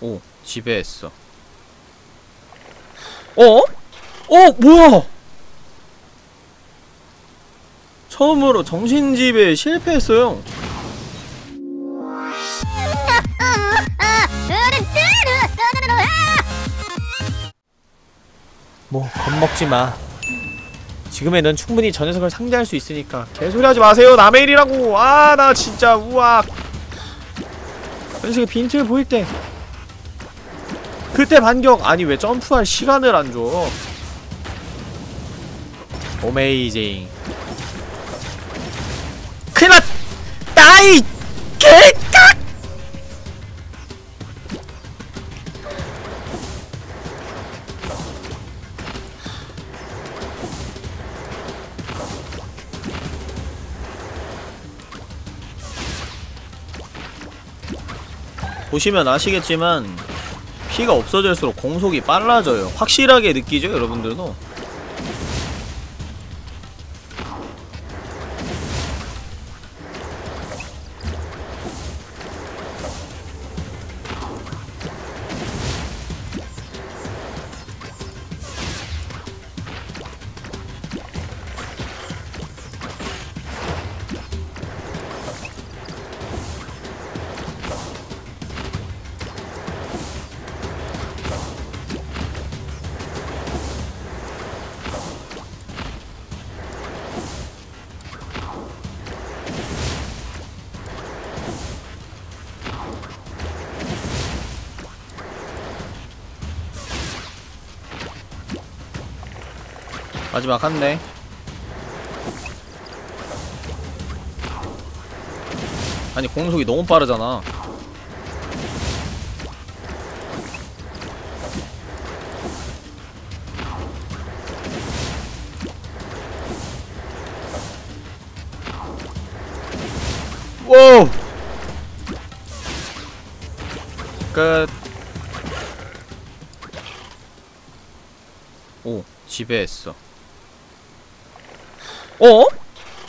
오 지배했어. 어? 어 뭐야? 처음으로 정신지배에 실패했어요. 뭐 겁먹지마. 지금의 넌 충분히 저 녀석을 상대할 수 있으니까 개소리 하지 마세요. 남의 일이라고. 아 나 진짜 우악. 녀석이 빈틈을 보일 때 그때 반격. 아니 왜 점프할 시간을 안 줘? 오메이징 큰일 나이 개깍! 보시면 아시겠지만 피가 없어질수록 공속이 빨라져요. 확실하게 느끼죠 여러분들도 마지막 한 대. 아니 공속이 너무 빠르잖아. 오! 끝. 오, 지배했어. 어?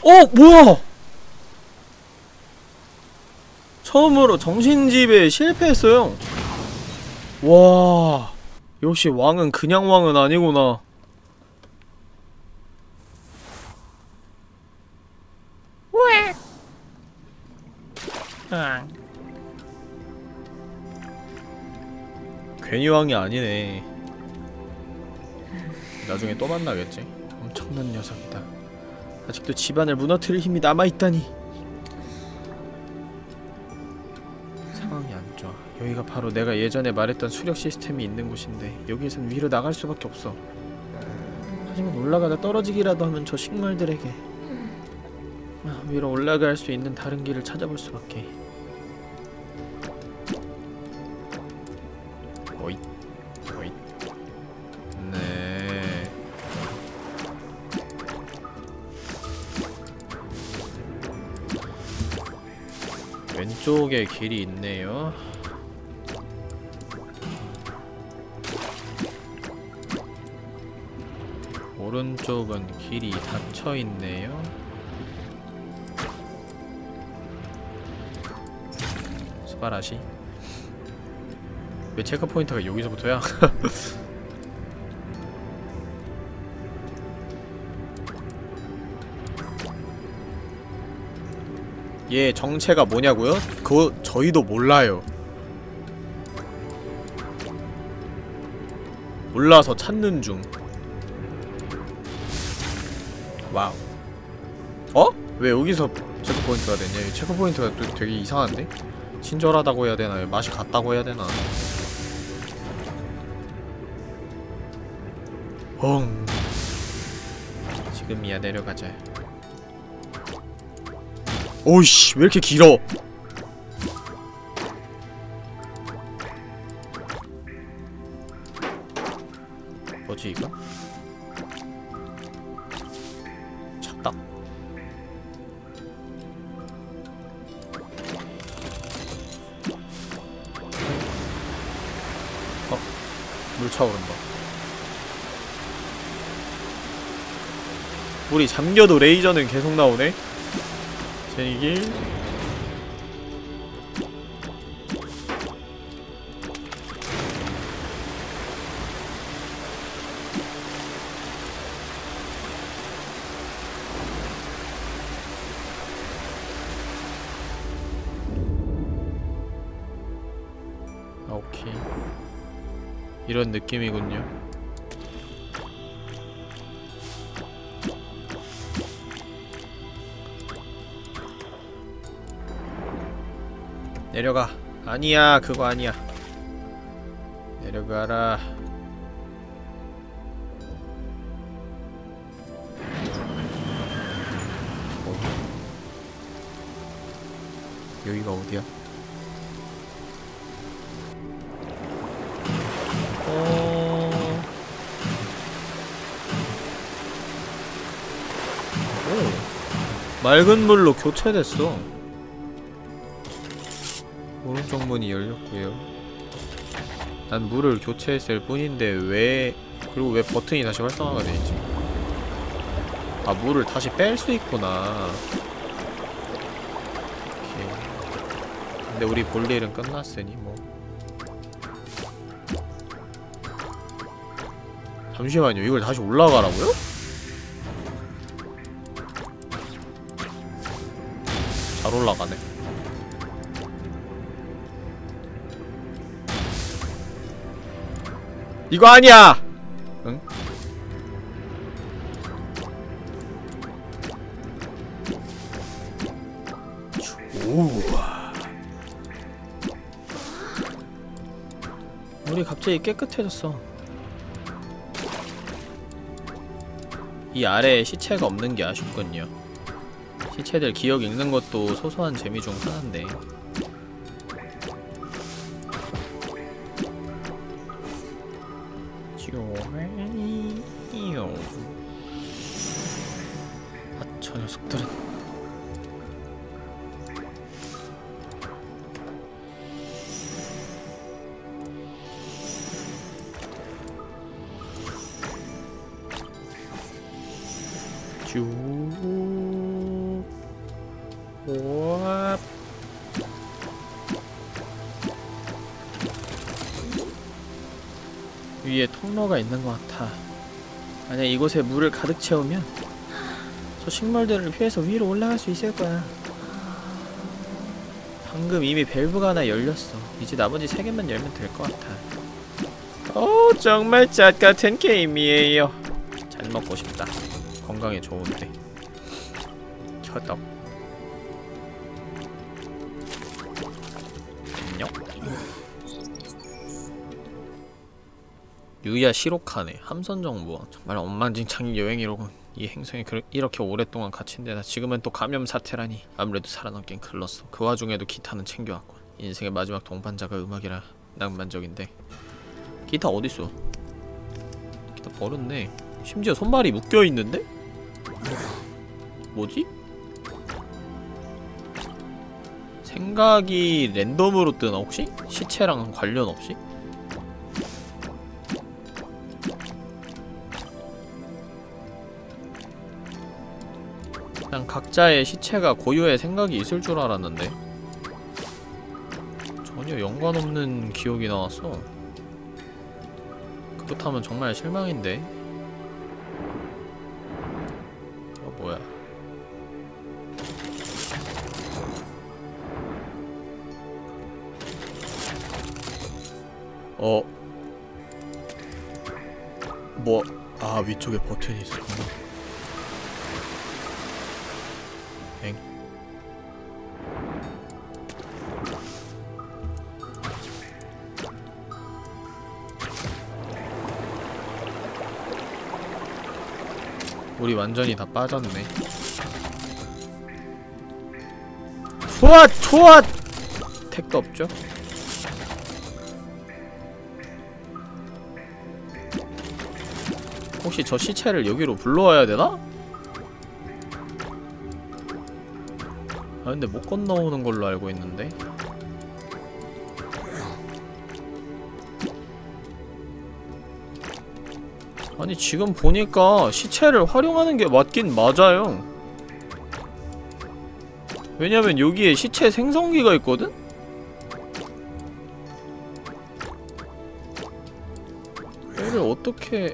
어, 뭐야? 처음으로 정신지배에 실패했어요. 와, 역시 왕은 그냥 왕은 아니구나. 괜히 왕이 아니네. 나중에 또 만나겠지. 엄청난 녀석이다. 아직도 집안을 무너뜨릴 힘이 남아있다니. 상황이 안 좋아. 여기가 바로 내가 예전에 말했던 수력 시스템이 있는 곳인데 여기에선 위로 나갈 수밖에 없어. 하지만 올라가다 떨어지기라도 하면 저 식물들에게 아, 위로 올라갈 수 있는 다른 길을 찾아볼 수밖에 왼쪽에 길이 있네요. 오른쪽은 길이 닫혀 있네요. 스바라시. 왜 체크 포인트가 여기서부터야? 얘 정체가 뭐냐고요? 그거 저희도 몰라요. 몰라서 찾는 중. Wow. 어? 왜 여기서 check point가? 이 check point가 또 되게 이상한데? 친절하다고 해야 되나? 맛이 갔다고 해야 되나? 헝. 지금이야 내려가자. 오이씨 왜 이렇게 길어 뭐지 이거? 찾다 어? 물 차오른다 물이 잠겨도 레이저는 계속 나오네 세기 아, 오케이. 이런 느낌이군요. 내려가. 아니야 그거 아니야. 내려가라. 어. 여기가 어디야? 어... 오. 맑은 물로 교체됐어 오른쪽 문이 열렸고요. 난 물을 교체했을 뿐인데 왜 그리고 왜 버튼이 다시 활성화가 돼있지. 아 물을 다시 뺄 수 있구나. 오케이. 근데 우리 볼 일은 끝났으니 뭐. 잠시만요. 이걸 다시 올라가라고요? 잘 올라가네 이거 아니야! 응? 우와 물이 갑자기 깨끗해졌어 이 아래에 시체가 없는 게 아쉽군요 시체들 기억 읽는 것도 소소한 재미 중 하나인데 아, 저 녀석들은 만약 이곳에 물을 가득 채우면 저 식물들을 피해서 위로 올라갈 수 있을 거야. 방금 이미 밸브가 하나 열렸어. 이제 나머지 세 개만 열면 될 것 같아. 오, 정말 cat 같은 게임이에요. 잘 먹고 싶다. 건강에 좋은데. 혀떡. 유야 시로카네. 함선정보. 정말 엉망진창인 여행이로군. 이 행성에 그, 이렇게 오랫동안 갇힌 데다 지금은 또 감염 사태라니. 아무래도 살아남긴 글렀어. 그 와중에도 기타는 챙겨왔군. 인생의 마지막 동반자가 음악이라 낭만적인데. 기타 어딨어? 기타 버렸네. 심지어 손발이 묶여있는데? 뭐지? 생각이 랜덤으로 뜨나 혹시? 시체랑 관련 없이? 그냥 각자의 시체가 고유의 생각이 있을 줄 알았는데. 전혀 연관없는 기억이 나왔어. 그렇다면 정말 실망인데. 어 뭐야. 어. 뭐, 아, 위쪽에 버튼이 있었구나. 우리 완전히 다 빠졌네. 좋아! 좋아! 택도 없죠? 혹시 저 시체를 여기로 불러와야 되나? 아 근데 못 건너오는 걸로 알고 있는데 아니 지금 보니까 시체를 활용하는 게 맞긴 맞아요 왜냐면 여기에 시체 생성기가 있거든? 얘를 어떻게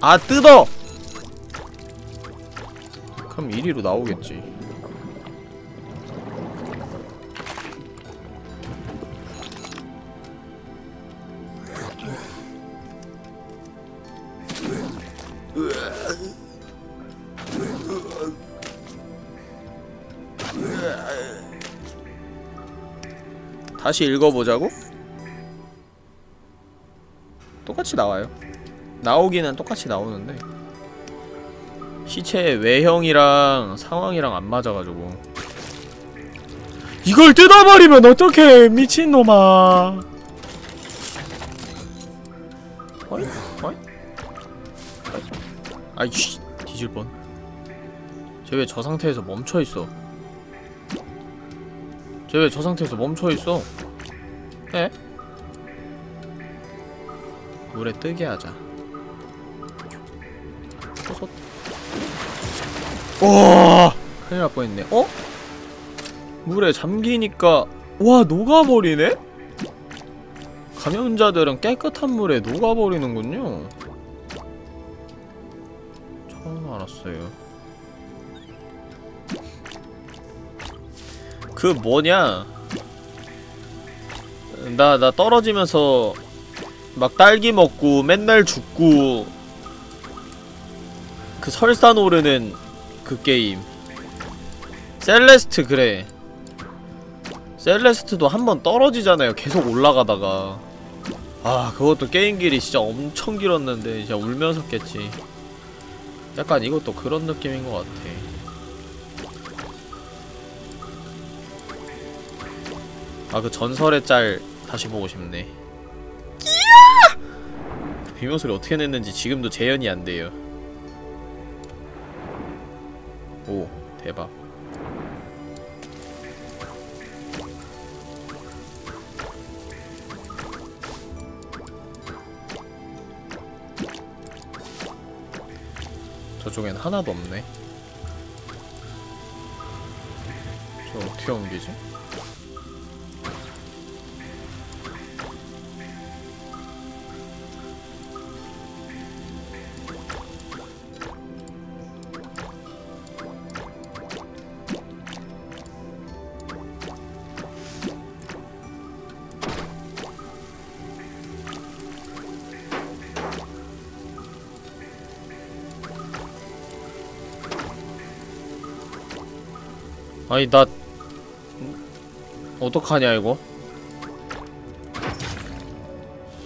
아 뜯어! 그럼 이리로 나오겠지 다시 읽어보자고? 똑같이 나와요 나오기는 똑같이 나오는데 시체의 외형이랑 상황이랑 안 맞아가지고 이걸 뜯어버리면 어떡해 미친놈아 어이? 어이? 아이씨 뒤질 뻔. 쟤 왜 저 상태에서 멈춰 있어? 쟤 왜 저 상태에서 멈춰 있어? 에? 물에 뜨게 하자. 호솥. 와, 큰일 날 뻔했네. 어? 물에 잠기니까 와 녹아버리네? 감염자들은 깨끗한 물에 녹아버리는군요. 처음 알았어요. 그 뭐냐? 나 나 떨어지면서 막 딸기 먹고 맨날 죽고 그 설산 오르는 그 게임. 셀레스트 그래. 셀레스트도 한 번 떨어지잖아요. 계속 올라가다가. 아, 그것도 게임 길이 진짜 엄청 길었는데 진짜 울면서 깼지. 약간 이것도 그런 느낌인 것 같아. 아, 그 전설의 짤 다시 보고 싶네. 그 비명소리 어떻게 냈는지 지금도 재현이 안 돼요. 오, 대박. 저쪽엔 하나도 없네. 저 어떻게 옮기지? 아니 나 어떡하냐 이거?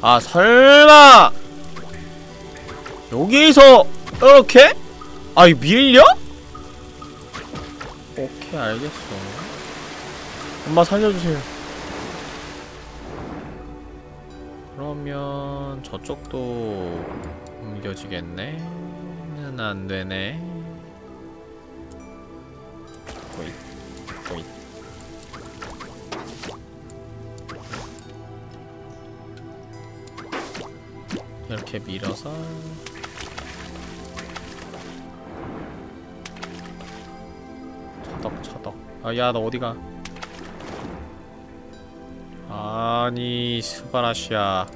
아 설마! 여기서 이렇게? 아이 밀려? 오케이 알겠어. 엄마 살려주세요. 그러면 저쪽도 옮겨지겠네? 는 안되네. 호잇 이렇게 밀어서. 차덕 차덕. 아 야 너 어디가? 아니 스바라시아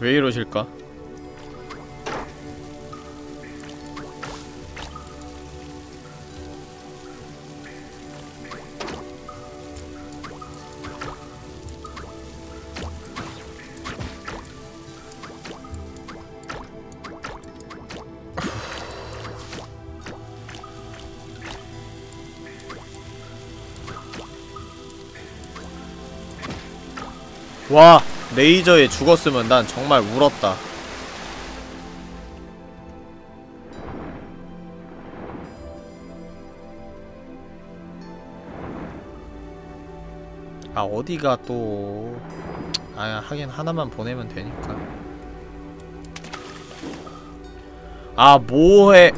왜 이러실까? 와 레이저에 죽었으면 난 정말 울었다. 아 어디가 또. 아, 하긴 하나만 보내면 되니까. 아 뭐해.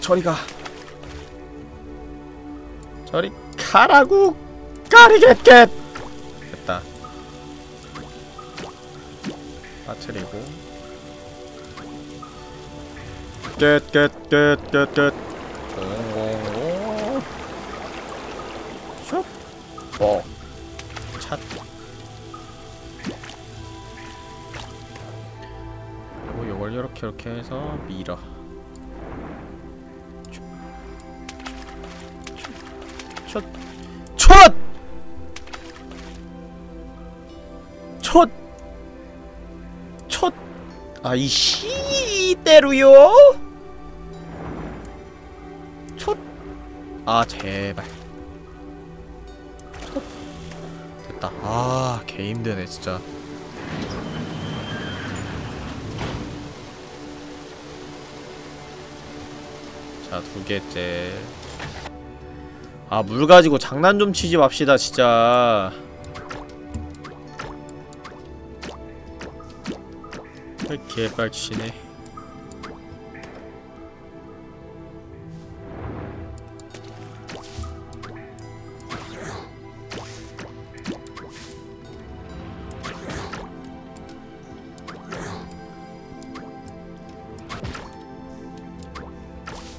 저리가. 저리 가라고 까리겟겟 됐다. 빠트리고. 겟겟겟겟겟 슉. 어. 찻 이걸 이렇게 이렇게 해서 밀어. 아이 시대로요? 촛! 아 제발 촛! 됐다 아개 힘드네 진짜 자, 두 개째. 아, 물 가지고 장난 좀 치지 맙시다, 진짜. 개빡치네.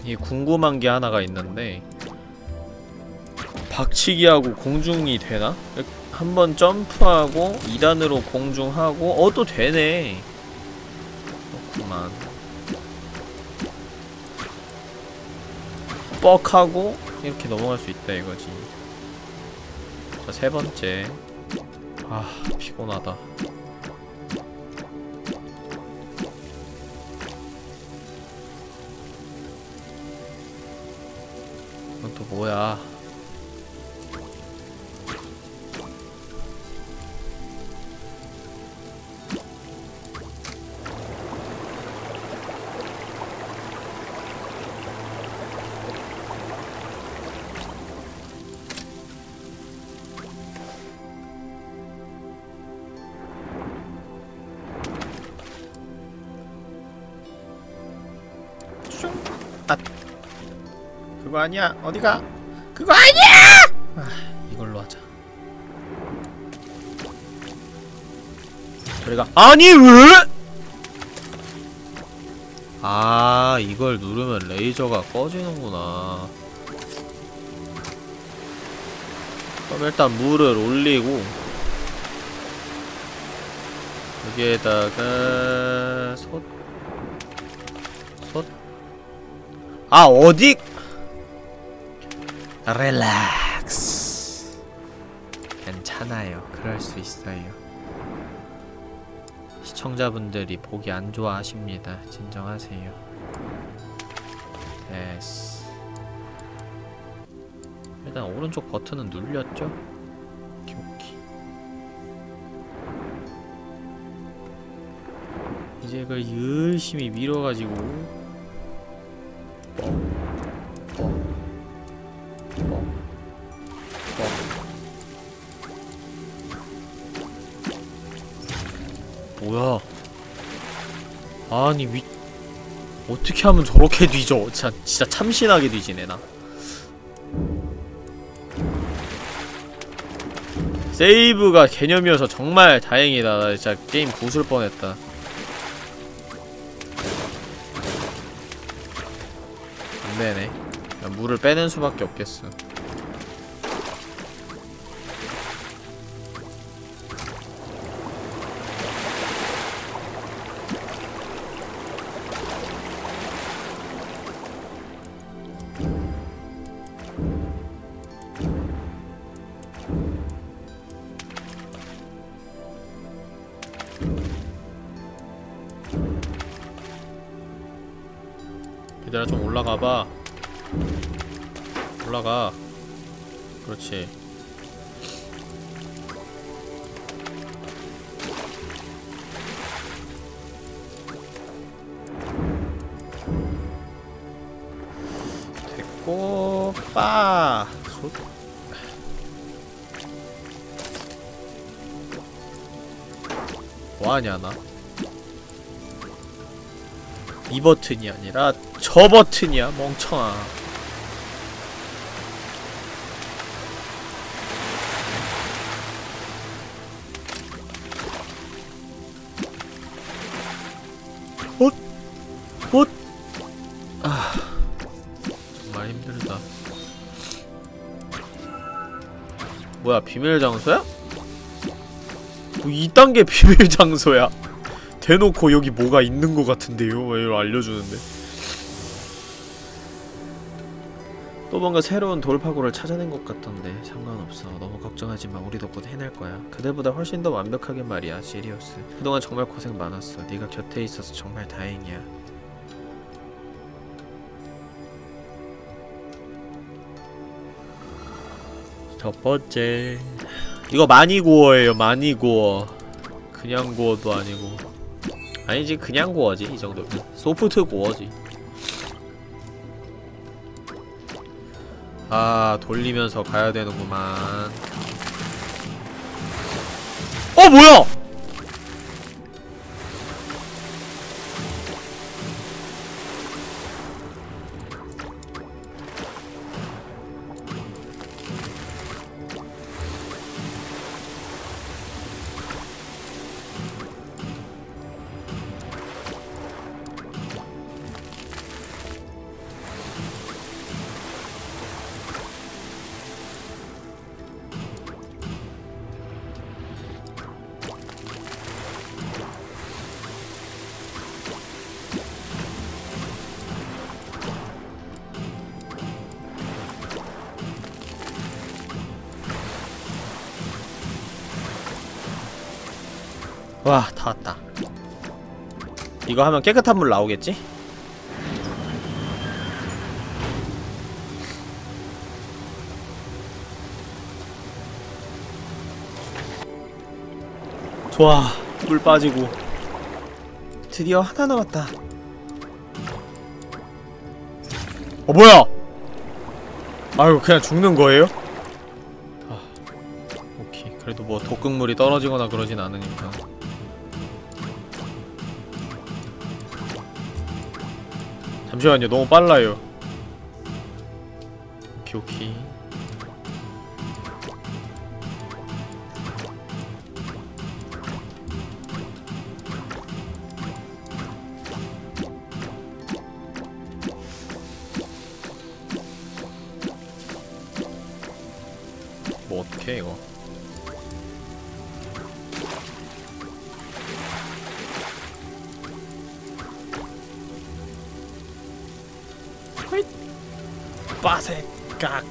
이 궁금한 게 하나가 있는데 박치기하고 공중이 되나? 한번 점프하고 2단으로 공중하고 어 또 되네 그렇구만. 뻑하고 이렇게 넘어갈 수 있다 이거지. 자 세번째. 아 피곤하다. 이건 또 뭐야 그거 아니야? 어디가? 그거 아니야! 아 이걸로 하자. 저리가. 아니 왜? 아 이걸 누르면 레이저가 꺼지는구나. 그럼 일단 물을 올리고 여기에다가 솥 솥? 아 어디 릴렉스 괜찮아요. 그럴 수 있어요. 시청자분들이 보기 안 좋아하십니다. 진정하세요. 됐어 일단 오른쪽 버튼은 눌렸죠? 오케이 이제 그걸 열심히 밀어가지고 아니 위 어떻게 하면 저렇게 뒤져? 진짜 진짜 참신하게 뒤지네 나. 세이브가 개념이어서 정말 다행이다. 나 진짜 게임 부술 뻔했다. 안되네 물을 빼는 수밖에 없겠어 그렇지. 됐고 빠! 소... 뭐하냐 나? 이 버튼이 아니라 저 버튼이야 멍청아 뭐야 비밀 장소야? 뭐 2단계 비밀 장소야? 대놓고 여기 뭐가 있는 것 같은데요? 왜 이걸 알려주는데? 또 뭔가 새로운 돌파구를 찾아낸 것 같던데 상관없어. 너무 걱정하지 마. 우리도 곧 해낼 거야. 그들보다 훨씬 더 완벽하게 말이야 시리우스. 그동안 정말 고생 많았어. 네가 곁에 있어서 정말 다행이야 첫 번째. 이거 많이 구워예요 많이 구워. 그냥 구워도 아니고. 아니지 그냥 구워지 이 정도면. 소프트 구워지. 아 돌리면서 가야 되는구만. 어 뭐야 와, 다 왔다. 이거 하면 깨끗한 물 나오겠지? 좋아, 물 빠지고. 드디어 하나 남았다. 어, 뭐야! 아유, 그냥 죽는 거예요? 아, 오케이. 그래도 뭐 독극물이 떨어지거나 그러진 않으니까. 잠시만요. 너무 빨라요 깍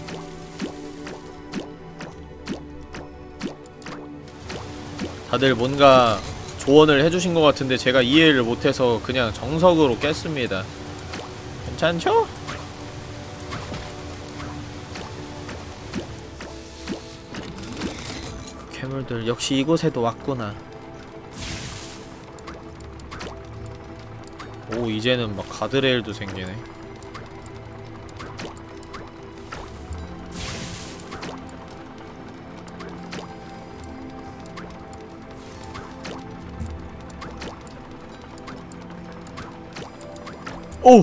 다들 뭔가 조언을 해주신 것 같은데 제가 이해를 못해서 그냥 정석으로 깼습니다. 괜찮죠? 괴물들 역시 이곳에도 왔구나. 오 이제는 막 가드레일도 생기네 오!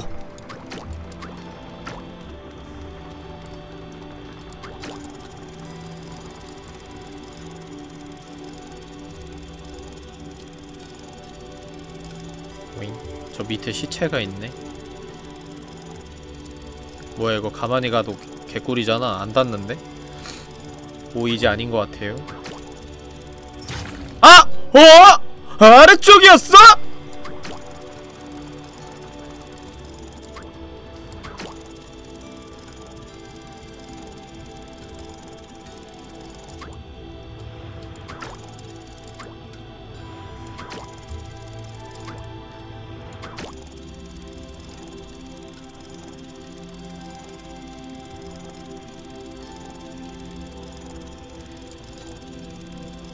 저 밑에 시체가 있네? 뭐야 이거 가만히 가도 개꿀이잖아 안 닿는데? 오 이제 아닌 것 같아요 아! 어! 아래쪽이었어?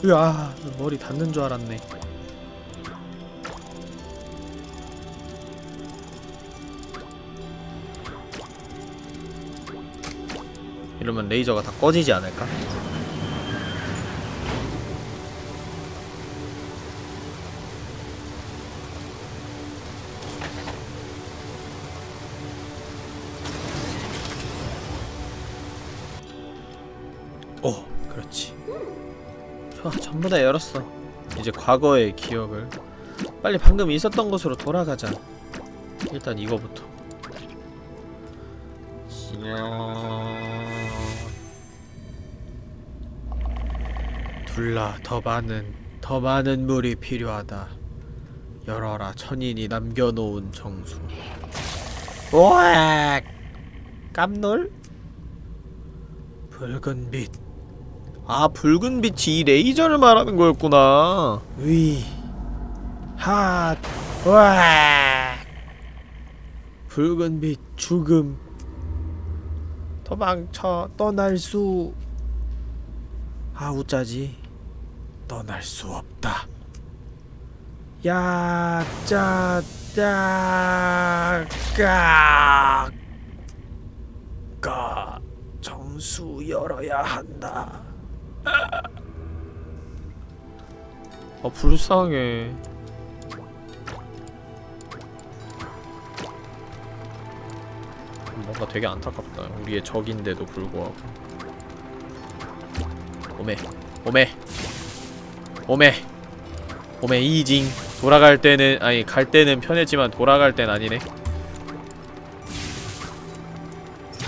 으아 머리 닿는 줄 알았네 이러면 레이저가 다 꺼지지 않을까? 전부 다 열었어. 이제 과거의 기억을. 빨리 방금 있었던 곳으로 돌아가자. 일단 이거부터. 둘라 더 많은 더 많은 물이 필요하다. 열어라 천인이 남겨놓은 정수. 오악! 깜놀? 붉은 빛. 아, 붉은 빛이 이 레이저를 말하는 거였구나. 위, 핫, 와. 붉은 빛, 죽음. 도망쳐, 떠날 수. 아, 우짜지. 떠날 수 없다. 야, 짜, 짜, 까. 까. 정수 열어야 한다. 아 불쌍해. 뭔가 되게 안타깝다. 우리의 적인데도 불구하고. 오메, 오메, 오메, Amazing. 돌아갈 때는 아니 갈 때는 편했지만 돌아갈 땐 아니네.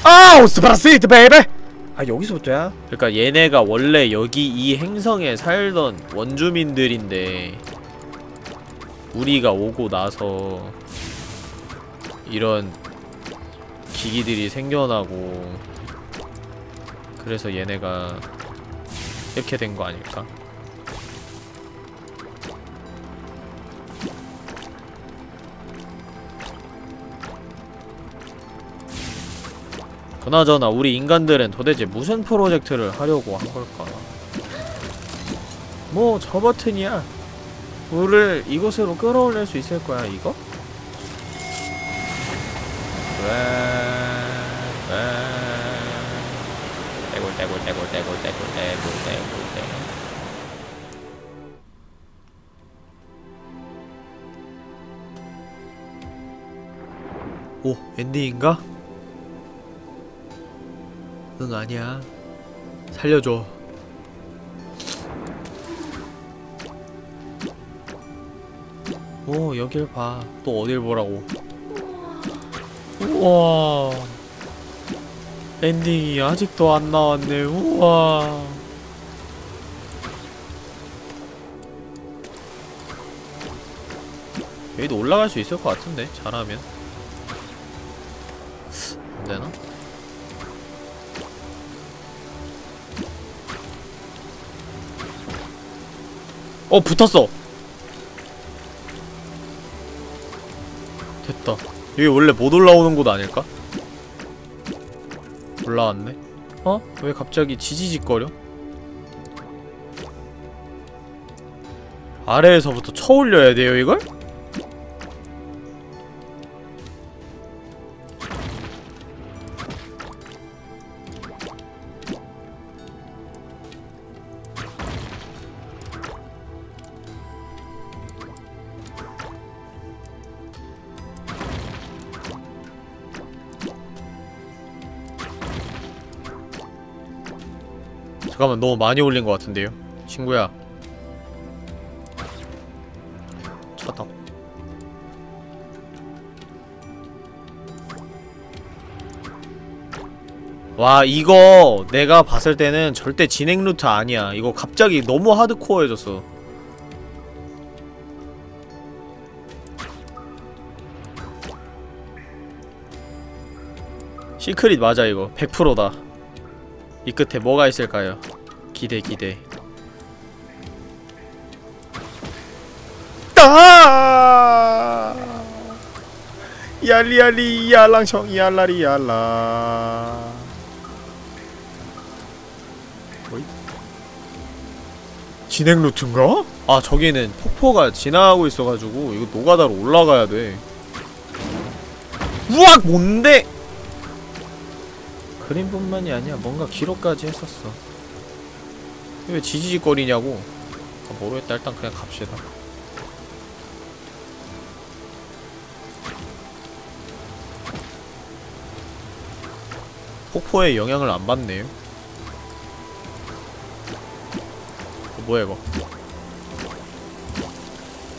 아우 스파라시트 baby 아 여기서부터야? 그러니까 얘네가 원래 여기 이 행성에 살던 원주민들인데 우리가 오고 나서 이런 기기들이 생겨나고 그래서 얘네가 이렇게 된 거 아닐까? 그나저나 우리 인간들은 도대체 무슨 프로젝트를 하려고 한 걸까? 뭐 저 버튼이야. 우리를 이곳으로 끌어올릴 수 있을 거야 이거? 떼굴 떼굴 떼굴 떼굴 떼굴 떼굴 떼굴 떼굴 오 엔딩인가? 응 아니야. 살려줘. 오 여길 봐또 어딜 보라고. 우와. 엔딩이 아직도 안 나왔네. 우와. 여기도 올라갈 수 있을 것 같은데 잘하면. 안되나? 어 붙었어 됐다 여기 원래 못 올라오는 곳 아닐까? 올라왔네 어? 왜 갑자기 지지직거려? 아래에서부터 쳐올려야 돼요 이걸? 잠깐만 너무 많이 올린 것 같은데요? 친구야. 차다. 와 이거 내가 봤을 때는 절대 진행 루트 아니야. 이거 갑자기 너무 하드코어해졌어. 시크릿 맞아 이거. 100%다 이 끝에 뭐가 있을까요? 기대 기대 아! 얄리얄리 얄랑청 얄라리 얄라 뭐이? 진행 루트인가? 아 저기는 폭포가 지나가고 있어가지고 이거 노가다로 올라가야 돼 우악 뭔데? 그림뿐만이 아니야 뭔가 기록까지 했었어. 왜 지지직거리냐고. 아, 모르겠다. 일단 그냥 갑시다. 폭포에 영향을 안 받네요. 어, 뭐야 이거?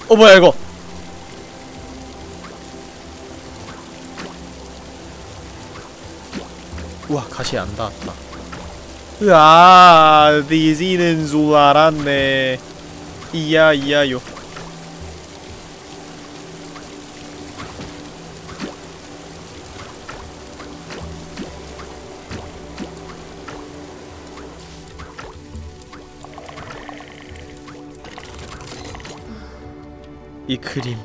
어 뭐야 이거 우와 가시 안 닿았다. 으아 디지는 줄 알았네. 이야 이야요. 이 그림.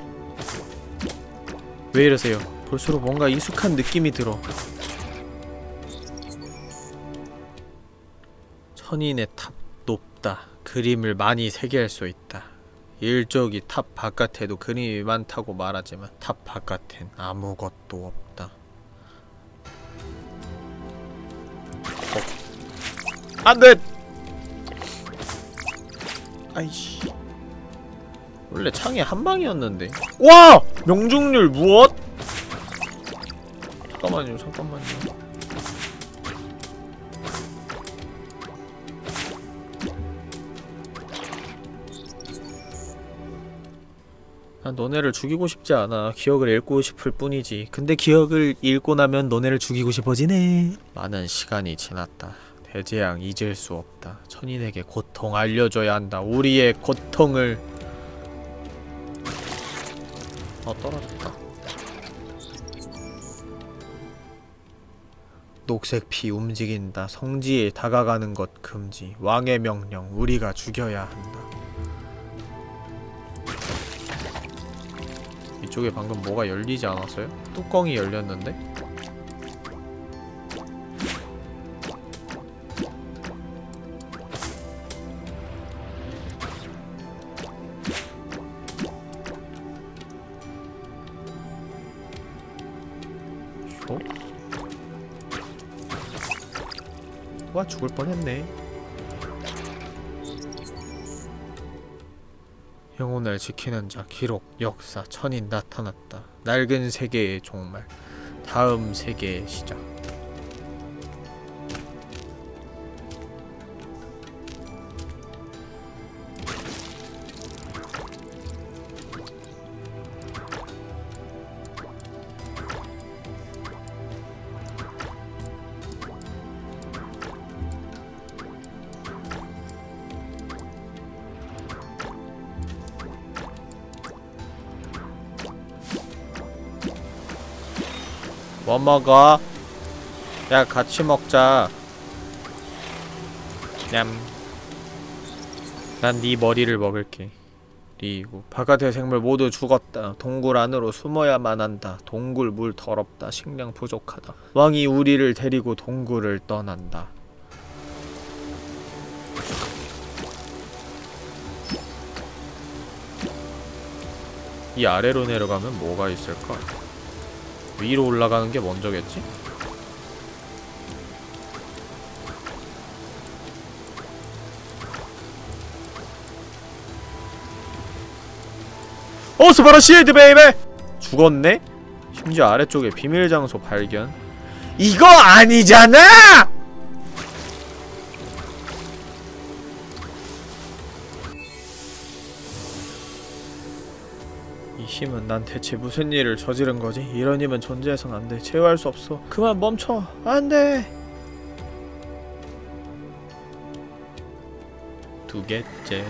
왜 이러세요? 볼수록 뭔가 익숙한 느낌이 들어. 천인의 탑 높다 그림을 많이 새겨할 수 있다 일적이 탑 바깥에도 그림이 많다고 말하지만 탑 바깥엔 아무것도 없다 어. 안 돼! 아이씨 원래 창이 한 방이었는데 와! 명중률 무엇? 잠깐만요 잠깐만요 난 너네를 죽이고 싶지 않아. 기억을 잃고 싶을 뿐이지. 근데 기억을 잃고 나면 너네를 죽이고 싶어지네. 많은 시간이 지났다. 대재앙 잊을 수 없다. 천인에게 고통 알려줘야 한다. 우리의 고통을. 어 떨어졌다. 녹색 피 움직인다. 성지에 다가가는 것 금지. 왕의 명령 우리가 죽여야 한다 이쪽에 방금 뭐가 열리지 않았어요? 뚜껑이 열렸는데? 쇼? 와 죽을 뻔했네 영혼을 지키는 자 기록 역사 천인 나타났다. 낡은 세계의 종말 다음 세계의 시작 먹어? 야 같이 먹자. 냠. 난 네 머리를 먹을게. 리고 바깥의 생물 모두 죽었다. 동굴 안으로 숨어야만 한다. 동굴 물 더럽다. 식량 부족하다. 왕이 우리를 데리고 동굴을 떠난다. 이 아래로 내려가면 뭐가 있을까? 위로 올라가는 게 먼저겠지? 어 스바라시에드 baby! 죽었네? 심지어 아래쪽에 비밀 장소 발견 이거 아니잖아! 힘은 난 대체 무슨 일을 저지른 거지? 이런 힘은 존재해선 안 돼. 제어할 수 없어. 그만 멈춰. 안 돼. 두 개째.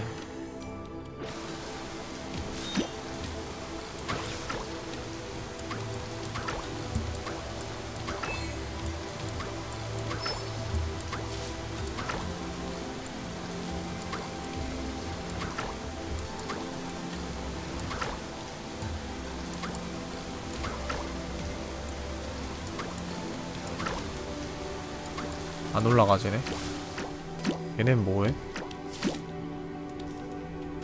올라가지 네. 얘넨 뭐해?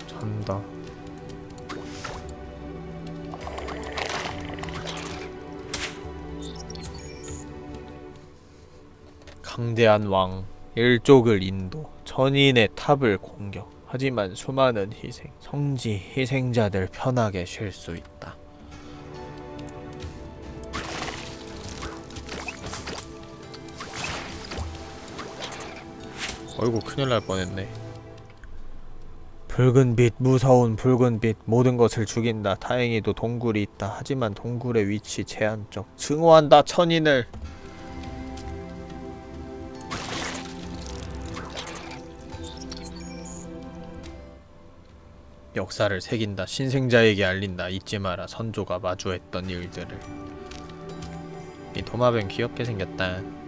잔다. 강대한 왕, 일족을 인도, 천인의 탑을 공격. 하지만 수많은 희생, 성지 희생자들 편하게 쉴 수 있다. 어이구 큰일 날 뻔했네. 붉은 빛 무서운 붉은 빛 모든 것을 죽인다. 다행히도 동굴이 있다. 하지만 동굴의 위치 제한적. 증오한다 천인을. 역사를 새긴다. 신생자에게 알린다. 잊지 마라. 선조가 마주했던 일들을. 이 도마뱀 귀엽게 생겼다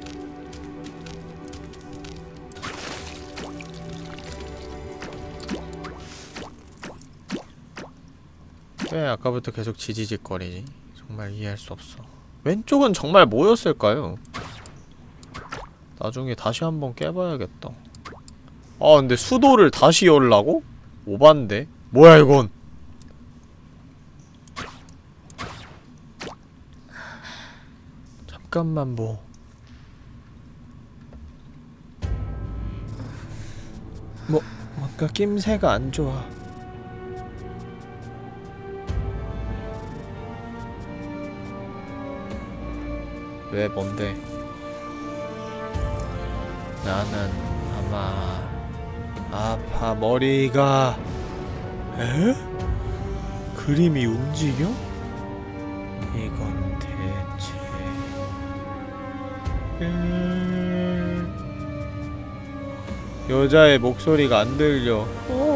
왜 아까부터 계속 지지직거리지? 정말 이해할 수 없어. 왼쪽은 정말 뭐였을까요? 나중에 다시 한번 깨봐야겠다. 아 근데 수도를 다시 열라고? 오반데? 뭐야 이건? 잠깐만 뭐 뭐, 뭔가 낌새가 안 좋아 왜 뭔데? 나는 아마 아파 머리가 에? 그림이 움직여? 이건 대체 음... 여자의 목소리가 안 들려 어...